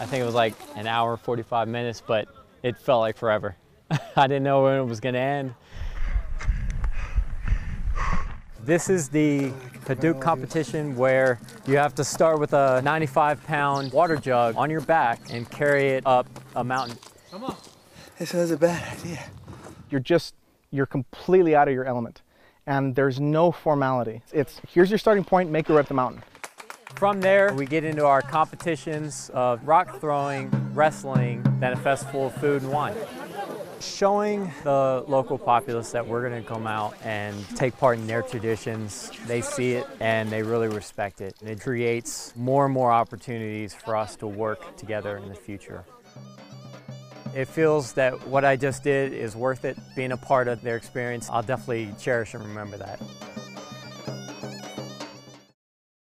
I think it was like an hour, 45 minutes, but it felt like forever. I didn't know when it was gonna end. This is the Hadoop competition where you have to start with a 95 pound water jug on your back and carry it up a mountain. Come on. This was a bad idea. You're just, you're completely out of your element. And there's no formality. It's here's your starting point, make your way up the mountain. From there, we get into our competitions of rock throwing, wrestling, then a festival of food and wine. Showing the local populace that we're going to come out and take part in their traditions. They see it and they really respect it. It creates more and more opportunities for us to work together in the future. It feels that what I just did is worth it. Being a part of their experience, I'll definitely cherish and remember that.